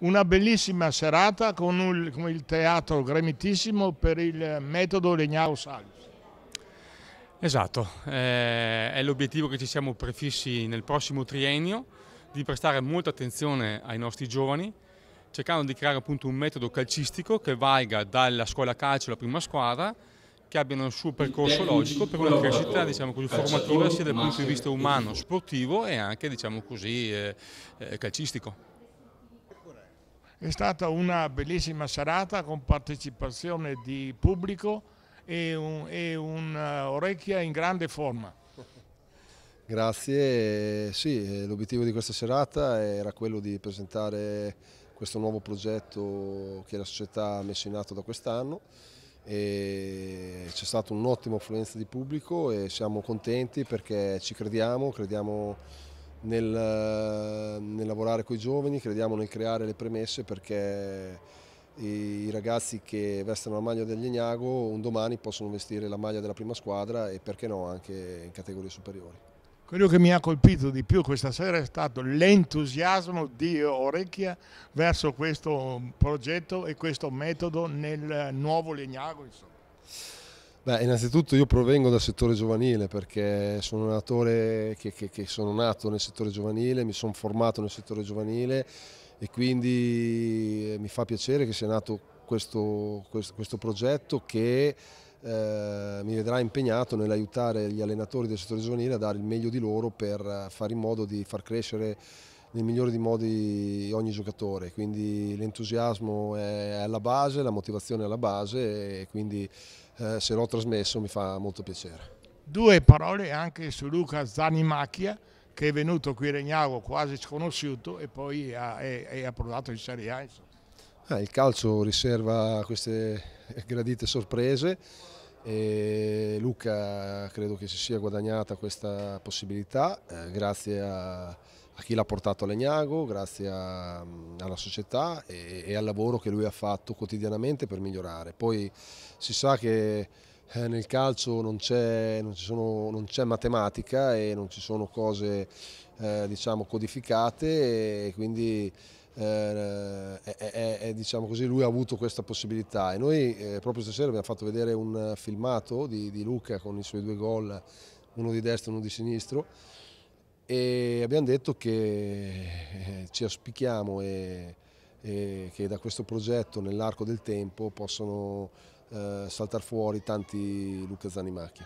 Una bellissima serata con il, con il teatro gremitissimo per il metodo Legnaro Salus. Esatto, eh, è l'obiettivo che ci siamo prefissi nel prossimo triennio, di prestare molta attenzione ai nostri giovani, cercando di creare appunto un metodo calcistico che valga dalla scuola calcio alla prima squadra, che abbiano il suo percorso logico per una crescita diciamo così, formativa sia dal punto di vista umano, sportivo e anche diciamo così, eh, eh, calcistico. È stata una bellissima serata con partecipazione di pubblico e, un, e un'orecchia in grande forma. Grazie, sì, l'obiettivo di questa serata era quello di presentare questo nuovo progetto che la società ha messo in atto da quest'anno c'è stata un'ottima affluenza di pubblico e siamo contenti perché ci crediamo, crediamo nel, nel lavorare con i giovani, crediamo nel creare le premesse perché i ragazzi che vestono la maglia del Legnago un domani possono vestire la maglia della prima squadra e perché no anche in categorie superiori. Quello che mi ha colpito di più questa sera è stato l'entusiasmo di Orecchia verso questo progetto e questo metodo nel nuovo Legnago. Insomma. Beh, innanzitutto io provengo dal settore giovanile perché sono un attore che, che, che sono nato nel settore giovanile, mi sono formato nel settore giovanile e quindi mi fa piacere che sia nato questo, questo, questo progetto che eh, mi vedrà impegnato nell'aiutare gli allenatori del settore giovanile a dare il meglio di loro per fare in modo di far crescere nel migliore dei modi ogni giocatore, quindi l'entusiasmo è alla base, la motivazione è alla base e quindi eh, se l'ho trasmesso mi fa molto piacere. Due parole anche su Luca Zanimacchia che è venuto qui a Regnago quasi sconosciuto e poi ha, è, è approdato in Serie A. Eh, il calcio riserva queste gradite sorprese e Luca credo che si sia guadagnata questa possibilità eh, grazie a a chi l'ha portato a Legnago, grazie a, alla società e, e, al lavoro che lui ha fatto quotidianamente per migliorare. Poi si sa che eh, nel calcio non c'è, matematica e non ci sono cose eh, diciamo, codificate e quindi eh, è, è, è, diciamo così, lui ha avuto questa possibilità e noi eh, proprio stasera abbiamo fatto vedere un filmato di, di Luca con i suoi due gol, uno di destra e uno di sinistro e abbiamo detto che eh, ci auspichiamo e, e che da questo progetto nell'arco del tempo possono eh, saltare fuori tanti Luca Zanimacchi.